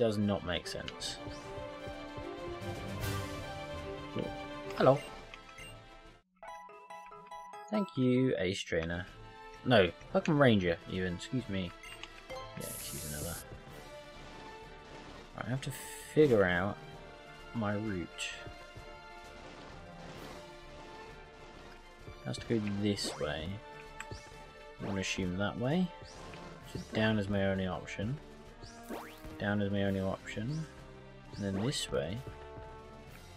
does not make sense. Hello. Thank you, Ace Trainer. No, fucking Ranger, even. Excuse me. Yeah, choose another. I have to figure out my route. It has to go this way. I'm going to assume that way. So down is my only option. Down is my only option. And then this way.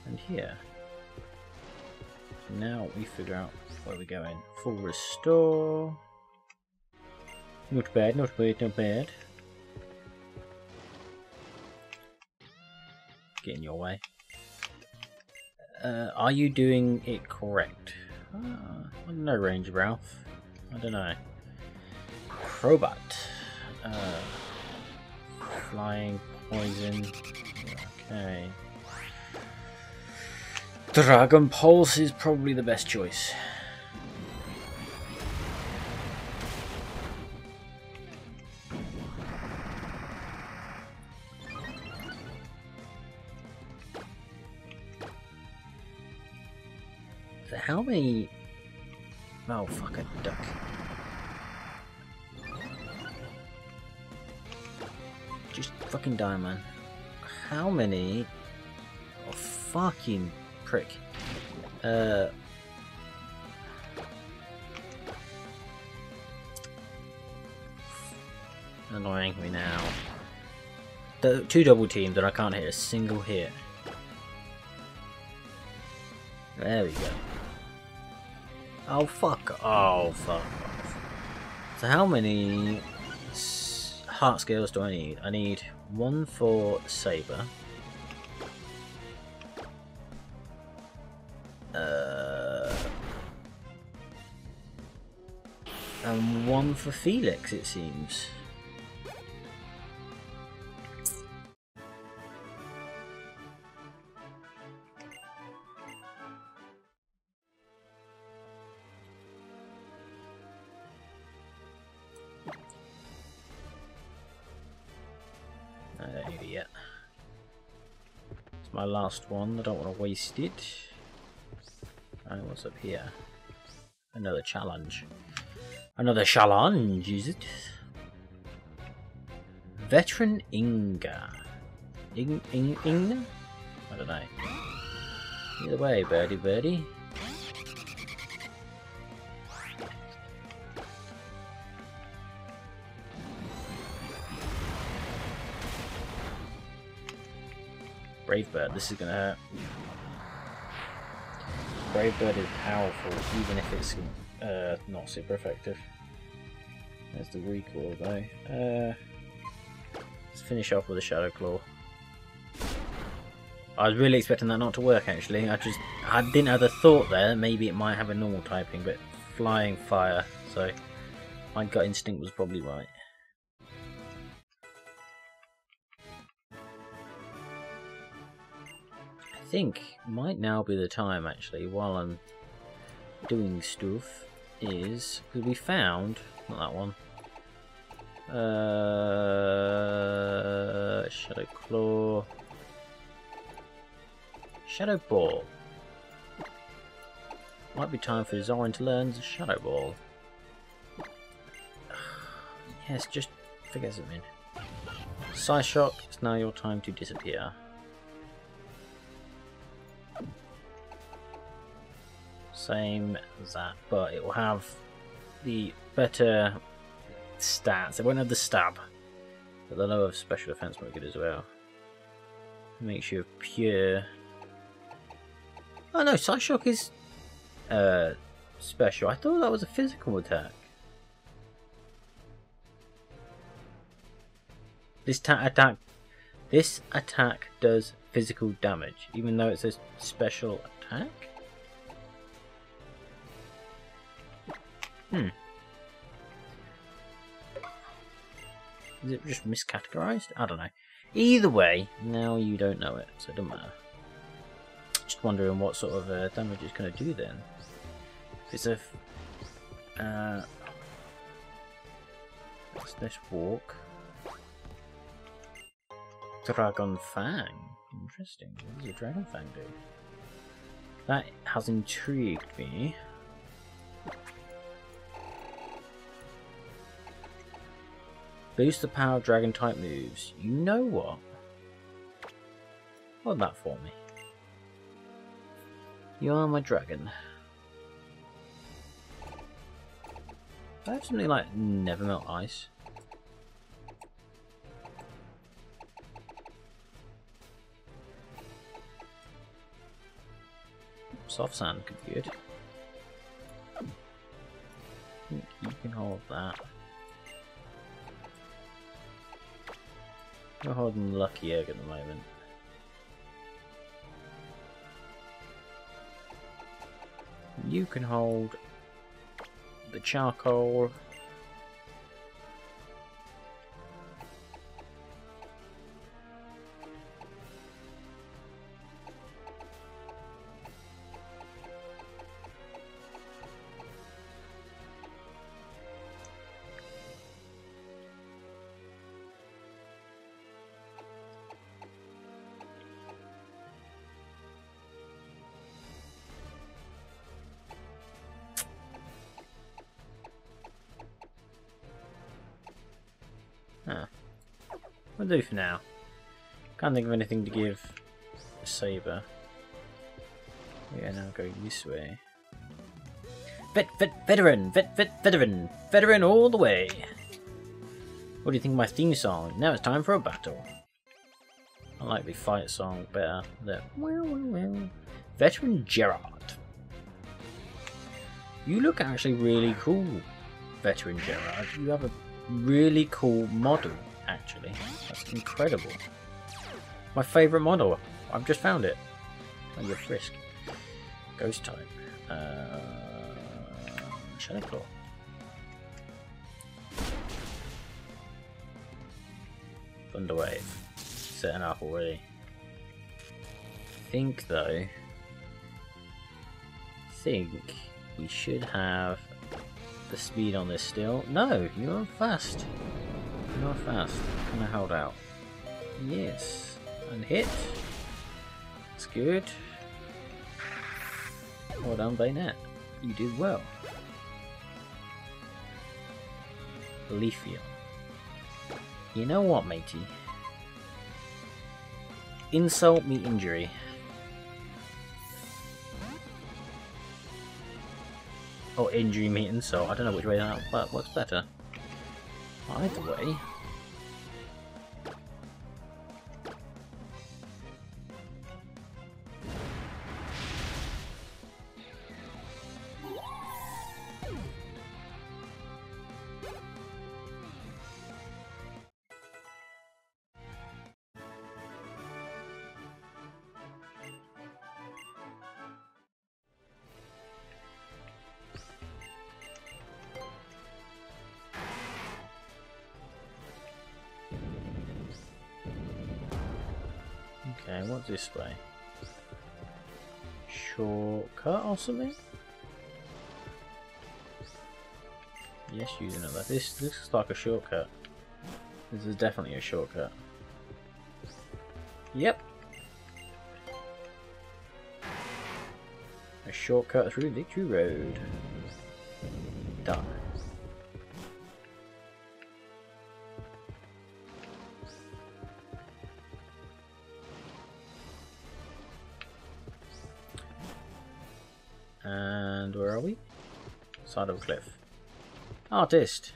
And here. So now we figure out where we're going. Full restore. Not bad, not bad, not bad. Get in your way. Uh, are you doing it correct? Don't know, Ranger Ralph. I don't know. Crobat. Uh, flying poison. Okay. Dragon Pulse is probably the best choice. So how many... Oh, fuck fucking. How many... Oh, fucking prick. Uh... Annoying me now. The two double teams and I can't hit a single hit. There we go. Oh fuck! Oh fuck. So how many heart scales do I need? I need one for Saber. Uh, and one for Felix, it seems. Last one, I don't want to waste it. And what's up here? Another challenge. Another challenge, is it? Veteran Inga. Ing, Ing, Ing? I don't know. Either way, birdie birdie. Brave Bird, this is gonna hurt. Brave Bird is powerful, even if it's uh, not super effective. There's the recoil though. Uh, let's finish off with a Shadow Claw. I was really expecting that not to work actually. I just I didn't have the thought there. Maybe it might have a normal typing, but flying fire. So my gut instinct was probably right. Think might now be the time actually while I'm doing stuff is because we found not that one uh shadow claw shadow ball. Might be time for Zoran to learn the shadow ball. Yes just figure something Psyshock it's now your time to disappear same as that, but it will have the better stats. It won't have the stab, but the lower special defense might be good as well. Makes you pure. Oh no, Psyshock is uh, special. I thought that was a physical attack. This ta attack, this attack does physical damage, even though it's a special attack. Hmm. Is it just miscategorized? I don't know. Either way, now you don't know it, so it doesn't matter. Just wondering what sort of uh, damage it's going to do then. If it's a... Uh, let's, walk. Dragon Fang. Interesting. What does a Dragon Fang do? That has intrigued me. Boost the power of Dragon type moves. You know what? Hold that for me. You are my dragon. I have something like never melt ice. Soft sand could be good. You can hold that. We're holding Lucky Egg at the moment. You can hold the charcoal. Huh. I'll do for now. Can't think of anything to give a saber. Yeah, now go this way. Vet, vet, veteran, vet, vet, veteran, veteran all the way. What do you think of my theme song? Now it's time for a battle. I like the fight song better. The well, well, well. Veteran Gerard. You look actually really cool, Veteran Gerard. You have a really cool model, actually. That's incredible. My favourite model. I've just found it. Oh, you're Frisk. Ghost type. Uh, Shadow Claw. Thunderwave. Setting up already. I think though. I think we should have the speed on this still. No, you're fast. You're fast. Can I hold out? Yes. And hit. That's good. Well done, Bayonet. You did well. Leafeon. You know what, matey? Insult me injury. Or injury me so I don't know which way that works better. Either way. Okay, what's this way? Shortcut or something? Yes, using. This this looks like a shortcut. This is definitely a shortcut. Yep. A shortcut through Victory Road. Done. Side of a cliff. Artist!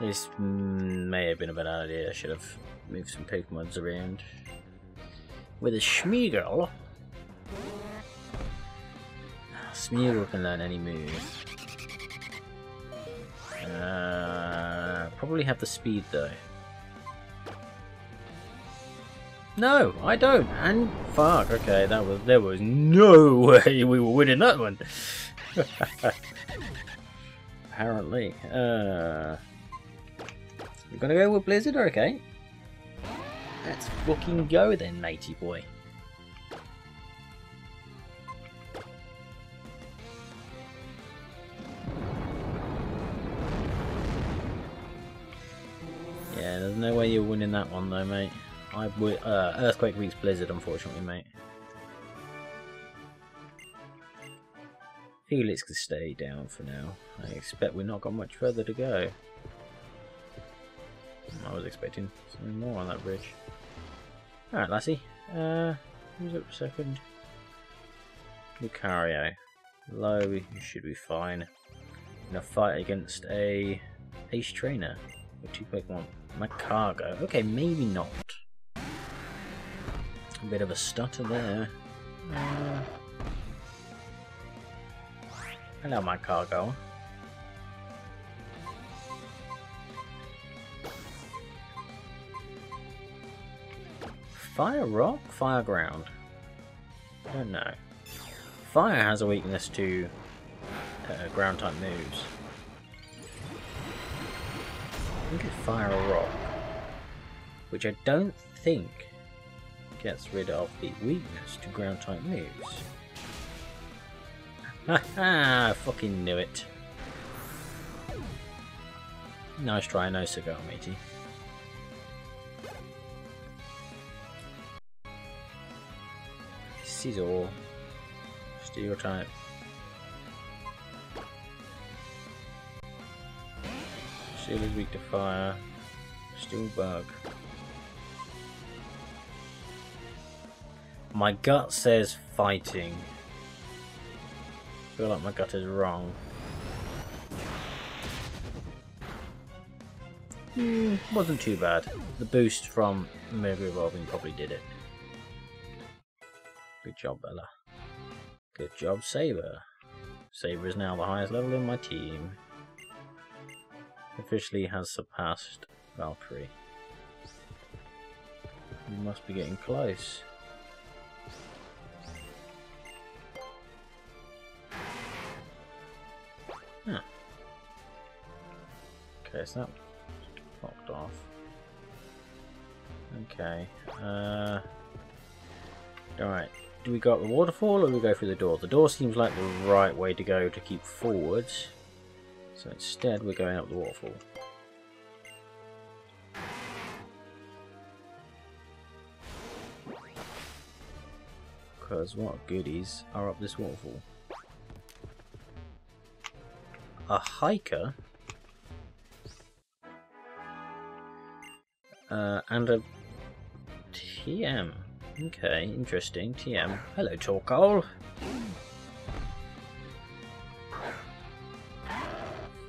This may have been a bad idea. I should have moved some Pokemons around. With a Smeargle. Smeargle can learn any move. Uh, probably have the speed though. No, I don't. And fuck. Okay, that was there was no way we were winning that one. Apparently. Uh, we're gonna go with Blizzard, okay? Let's fucking go then, matey boy. Yeah, there's no way you're winning that one though, mate. I would uh, Earthquake weeks Blizzard, unfortunately, mate. Felix can stay down for now. I expect we've not got much further to go. I was expecting something more on that bridge. Alright, Lassie. Uh, who's up second? Lucario. Low, you should be fine. In a fight against a Ace Trainer with two Pokemon. Magcargo. Okay, maybe not. A bit of a stutter there. Uh, hello, Magcargo. Fire Rock? Fire Ground? I don't know. Fire has a weakness to uh, ground type moves. I think it's Fire Rock. Which I don't think gets rid of the weakness to ground type moves. Haha, fucking knew it. Nice try, no cigar, matey. Scizor. Steel type. Steel is weak to fire. Steel bug. My gut says fighting. Feel like my gut is wrong. Hmm, wasn't too bad. The boost from Mega Evolving probably did it. Good job, Bella. Good job, Saber. Saber is now the highest level in my team. Officially has surpassed Valkyrie. We must be getting close. Huh. Okay, so that locked off. Okay. Uh. Alright. Do we go up the waterfall or do we go through the door? The door seems like the right way to go to keep forward. So instead we're going up the waterfall. Because what goodies are up this waterfall? A hiker? Uh, and a TM. Okay, interesting. TM. Hello, Torkoal.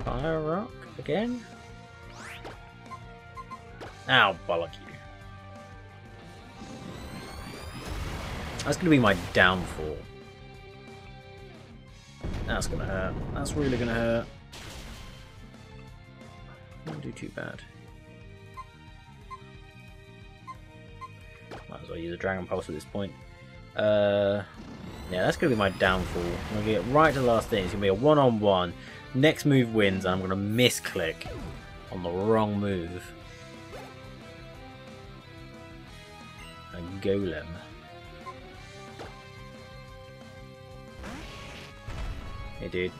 Fire Rock again? Ow, bollock you. That's going to be my downfall. That's going to hurt. That's really going to hurt. Don't do too bad. Might as well use a Dragon Pulse at this point. Uh, yeah, that's going to be my downfall. I'm going to get right to the last thing. It's going to be a one-on-one. -on -one. Next move wins, and I'm going to misclick on the wrong move. A Golem. Hey dude,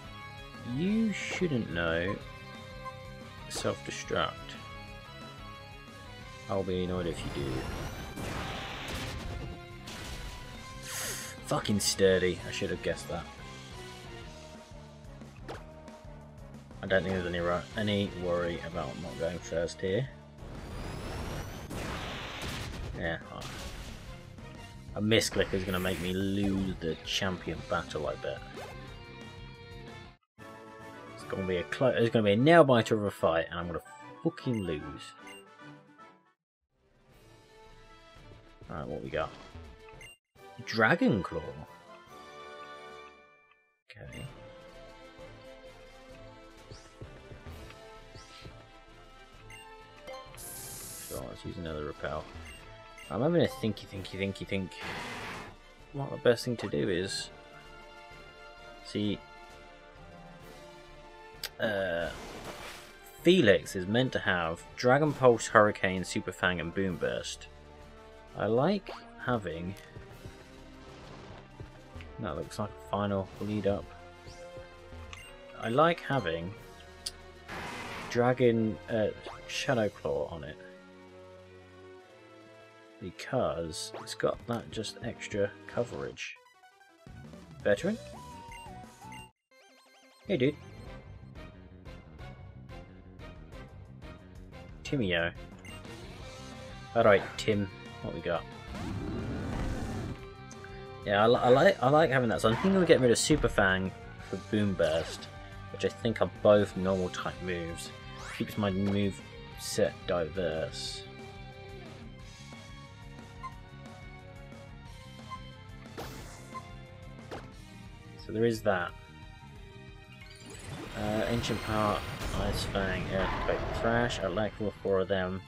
you shouldn't know self-destruct. I'll be annoyed if you do. Fucking sturdy. I should have guessed that. I don't think there's any any worry about not going first here. Yeah. A misclick is going to make me lose the champion battle, I bet. Going to be a close. It's going to be a nail biter of a fight, and I'm going to fucking lose. Alright, what we got? Dragon Claw. Okay. So let's use another repel. I'm having a thinky, thinky, thinky, think. What the best thing to do is see. Uh, Felix is meant to have Dragon Pulse, Hurricane, Super Fang, and Boom Burst. I like having that looks like a final lead up. I like having Dragon uh, Shadow Claw on it. because it's got that just extra coverage. Veteran? Hey dude. Timio. Alright, Tim, what we got? Yeah, I, I, like I like having that. So I'm thinking of getting rid of Super Fang for Boom Burst, which I think are both normal type moves. Keeps my move set diverse. So there is that. Uh, Ancient Power, Ice Fang, Earthquake, Thrash. I like all four of them.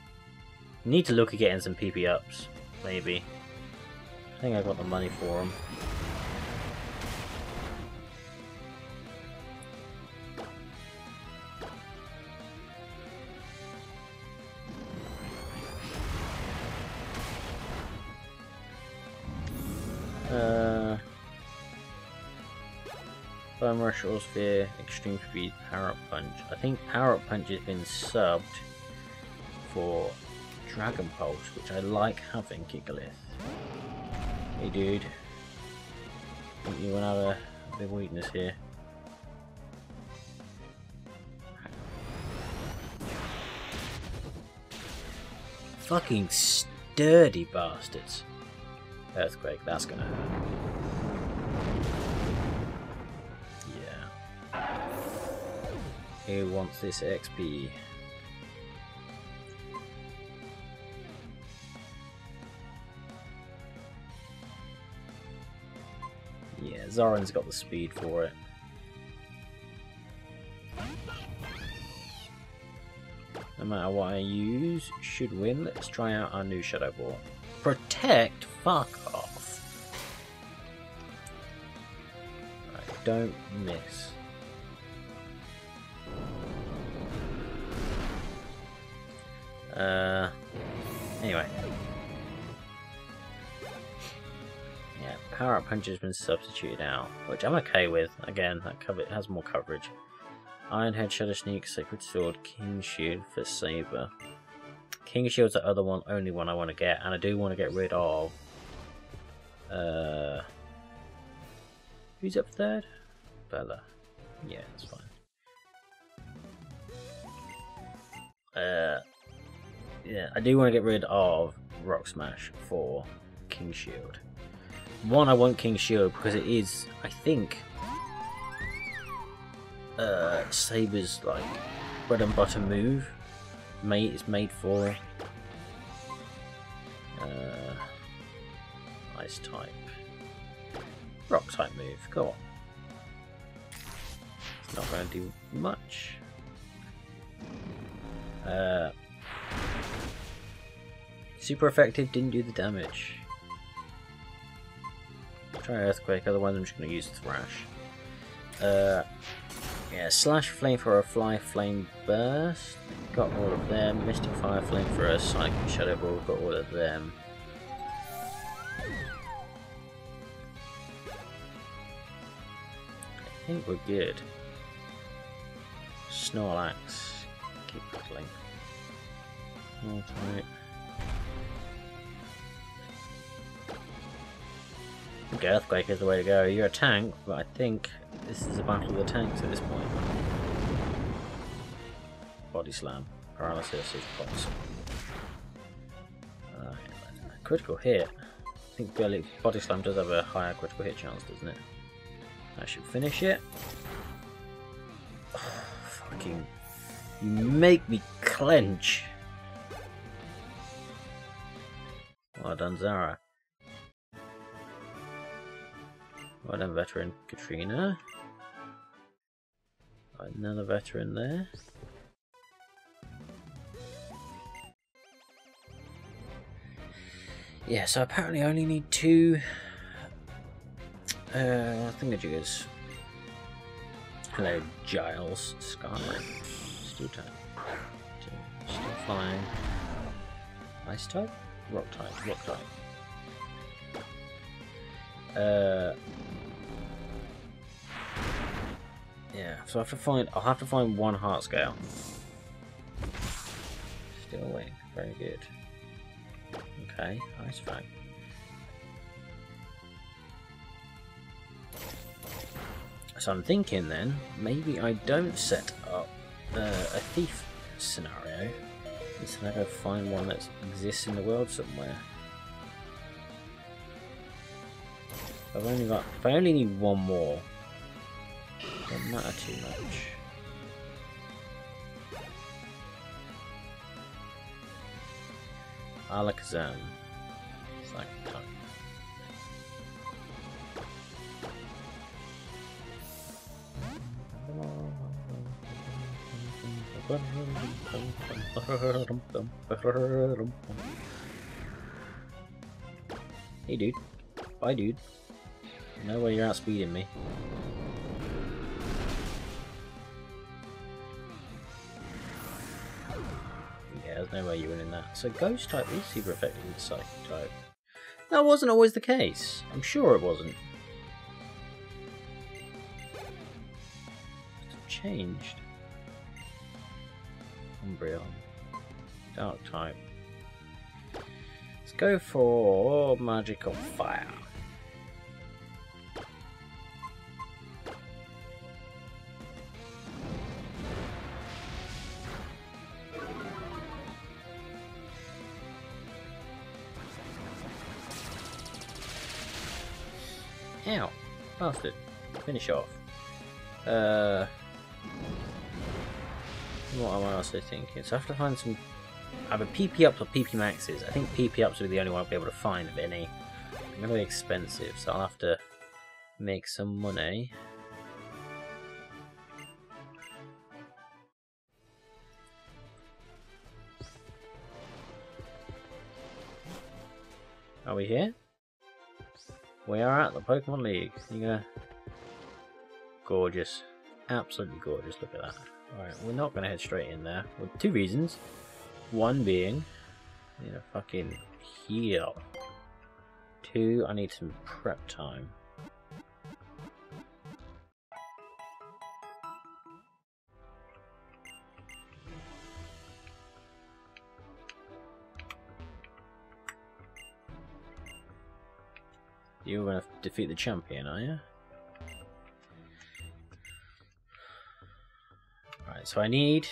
Need to look at getting some PP ups, maybe. I think I got the money for them. Bone Sphere, Extreme Speed, Power Up Punch. I think Power Up Punch has been subbed for Dragon Pulse, which I like having Gigalith. Hey dude. Think you want to have a, a big weakness here. Fucking sturdy bastards. Earthquake, that's gonna hurt. Who wants this XP? Yeah, Zoran's got the speed for it. No matter what I use, should win. Let's try out our new Shadow Ball. Protect? Fuck off. Right, don't miss. Uh, anyway. Yeah, Power Up Punch has been substituted out, which I'm okay with. Again, that cover has more coverage. Iron Head, Shadow Sneak, Sacred Sword, King Shield for Saber. King Shield's the other one, only one I want to get, and I do want to get rid of. Uh, who's up third? Bella. Yeah, that's fine. Uh, yeah, I do want to get rid of Rock Smash for King Shield. One, I want King Shield because it is, I think, uh, Saber's like bread and butter move. Made is made for uh, ice type, rock type move. Go on. It's not going to do much. Uh, super effective. Didn't do the damage. Try earthquake. Otherwise, I'm just going to use thrash. Uh, yeah, Slash Flamethrower, Fly, Flame Burst. Got all of them. Mystic Fire, Flamethrower, Psychic Shadow Ball. Got all of them. I think we're good. Snorlax. Keep battling. Alright. Think Earthquake is the way to go. You're a tank, but I think this is a battle of the tanks at this point. Body slam. Paralysis is possible. Uh, critical hit. I think Belly Body Slam does have a higher critical hit chance, doesn't it? I should finish it. Oh, fucking. You make me clench. Well done, Zara. Done, veteran Katrina. Another veteran there. Yeah, so apparently I only need two uh, thingajiggers. Hello, Giles. Scarlet. Still type. Still flying. Ice type? Rock type. Rock type. Uh, yeah, so I have to find. I'll have to find one heart scale. Still waiting. Very good. Okay, Ice Fang. So I'm thinking then, maybe I don't set up uh, a thief scenario. Instead I go find one that exists in the world somewhere. I've only got, I only need one more, doesn't matter too much. Alakazam. It's like time. Hey dude. Bye dude. No way you're outspeeding me. There's no way you're winning that. So Ghost type is super effective with Psychic type. That wasn't always the case. I'm sure it wasn't. It's changed. Umbreon. Dark type. Let's go for Magical Fire. Ow! Bastard. Finish off. Uh, what am I also thinking? So I have to find some either PP ups or PP maxes. I think PP ups will be the only one I'll be able to find of any. They're going to be expensive, so I'll have to make some money. Are we here? We are at the Pokemon League. You gonna... Gorgeous. Absolutely gorgeous, look at that. Alright, we're not gonna head straight in there. For two reasons. One being, I need a fucking heal. Two, I need some prep time. Defeat the champion, are you? Right, so I need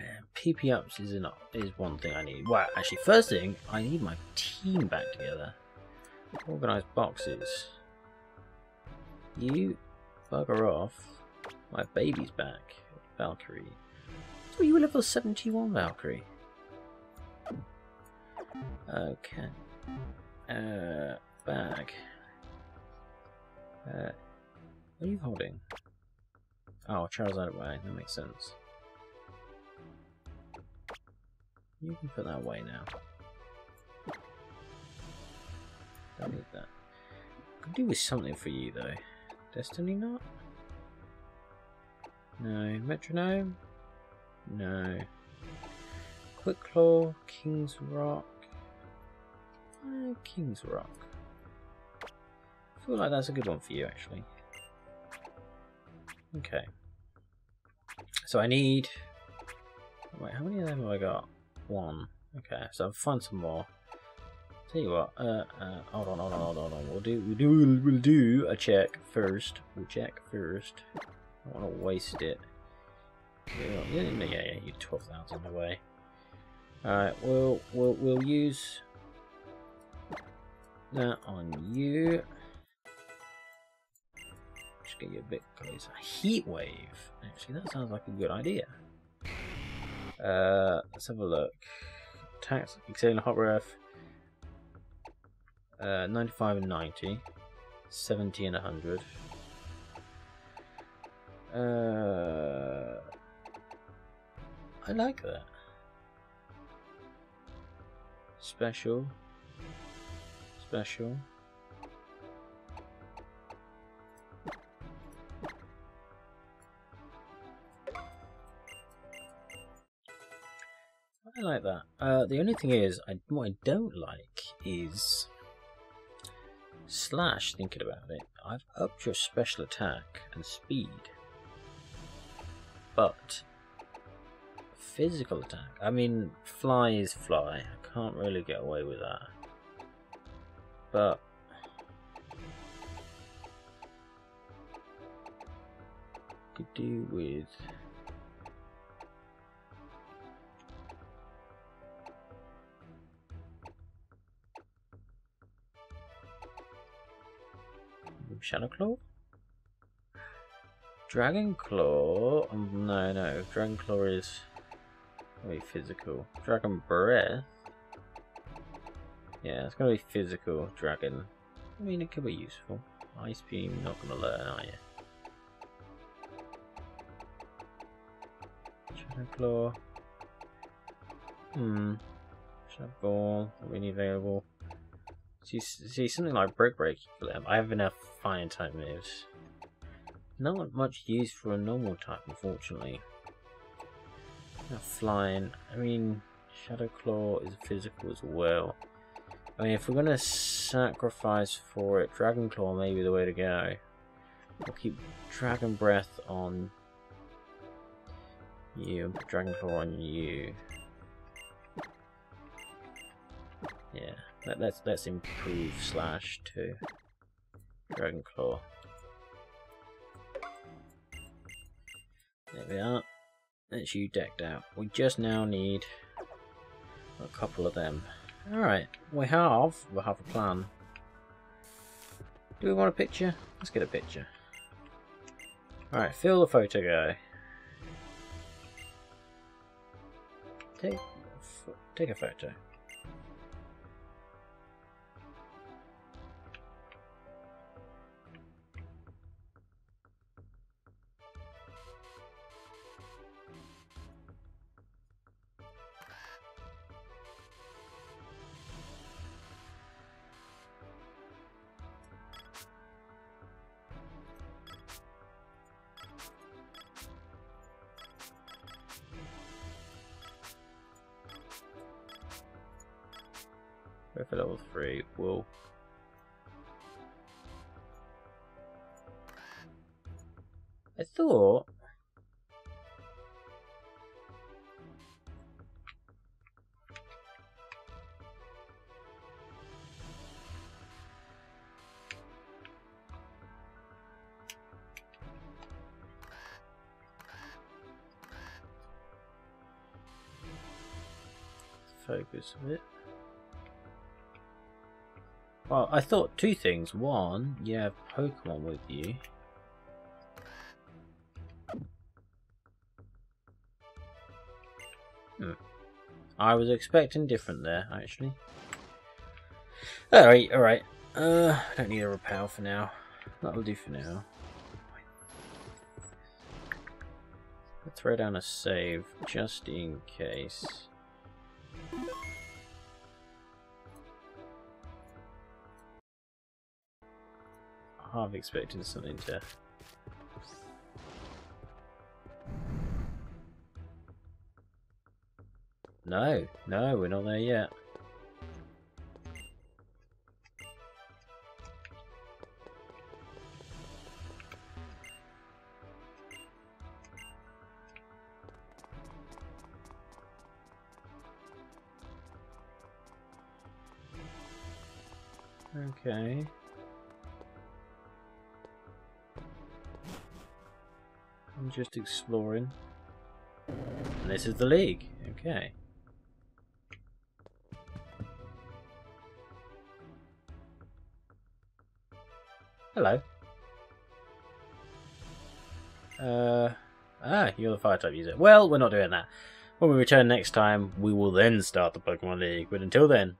uh, PP ups is enough is one thing I need. Well, actually, first thing I need my team back together. Organized boxes. You bugger off. My baby's back, Valkyrie. Oh, you were level 71, Valkyrie. Okay. Uh, bag. Uh, what are you holding? Oh, Charizard away. That makes sense. You can put that away now. Don't need that. Could do with something for you though. Destiny Knot? No. Metronome? No. Quick Claw, King's Rock. Uh, King's Rock. I feel like that's a good one for you, actually. Okay. So I need... Wait, how many of them have I got? One. Okay, so I'll find some more. Tell you what, uh, uh, hold on, hold on, hold on, hold on. We'll do, we'll do, we'll do a check first. We'll check first. I don't want to waste it. Yeah, yeah, yeah, yeah you 12,000 away. Alright, we'll, we'll, we'll use that on you. Just get you a bit closer. Heat wave. Actually, that sounds like a good idea. Uh, let's have a look. Tax, exhaling hot breath. Uh, 95 and 90. 70 and 100. Uh, I like that. Special special. I like that. Uh, the only thing is, I, what I don't like is Slash, thinking about it, I've upped your special attack and speed. But physical attack. I mean, fly is fly. I can't really get away with that. But could do with Shadow Claw? Dragon Claw? Um, no, no. Dragon Claw is very physical. Dragon Breath? Yeah, it's gonna be physical dragon. I mean, it could be useful. Ice Beam, not gonna learn, are you? Shadow Claw. Hmm. Shadow Ball, not really available. See, see something like Brick Break. I have enough fire type moves. Not much use for a normal type, unfortunately. Flying. I mean, Shadow Claw is physical as well. I mean, if we're going to sacrifice for it, Dragon Claw may be the way to go. We'll keep Dragon Breath on you, Dragon Claw on you. Yeah. Let, let's let's improve slash to Dragon Claw. There we are. That's you decked out. We just now need a couple of them. Alright, we have we have a plan. Do we want a picture? Let's get a picture. Alright, fill the photo guy. Take take a photo. Focus a bit. Well, I thought two things. One, you have Pokemon with you. Hmm. I was expecting different there, actually. Alright, alright. Uh, I don't need a repel for now. That'll do for now. Let's throw down a save, just in case. Half expecting something to... No, no, we're not there yet. Okay. I'm just exploring. And this is the league. Okay. Hello. Uh, ah, you're the fire type user. Well, we're not doing that. When we return next time, we will then start the Pokemon League. But until then,